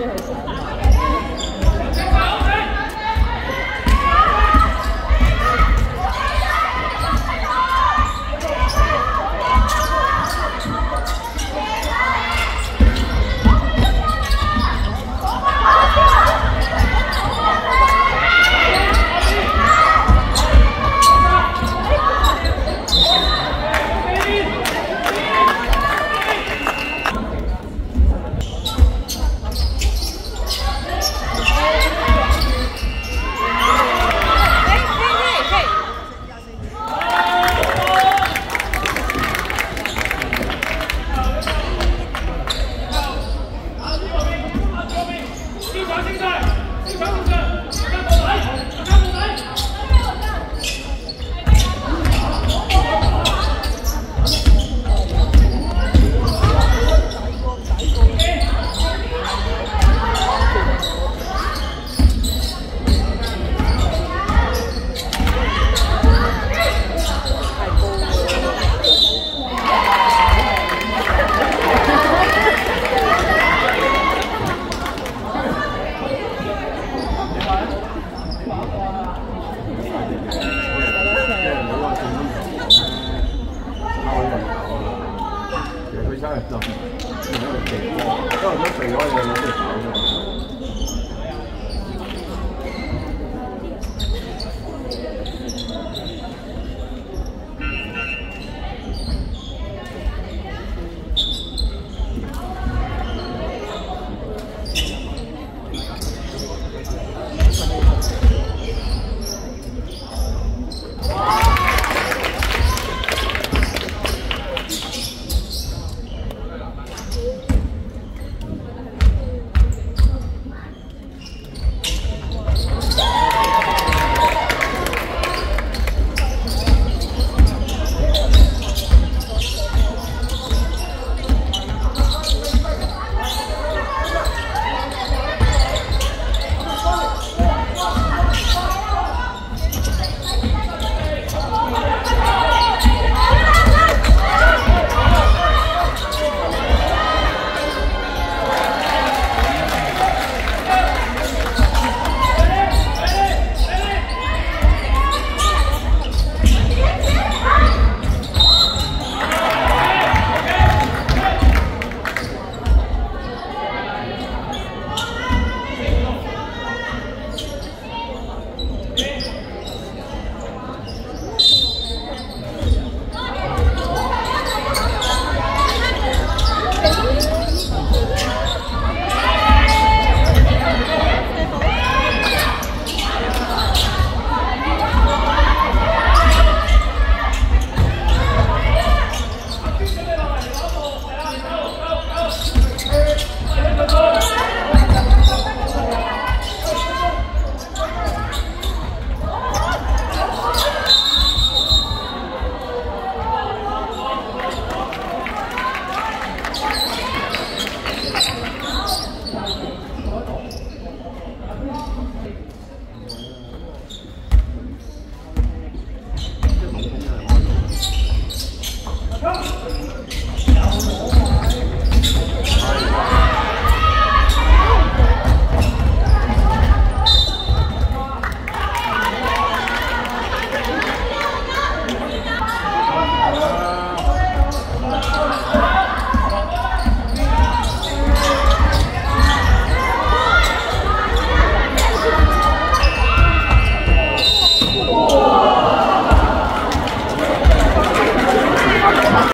这很像是在我们沈阳也能做。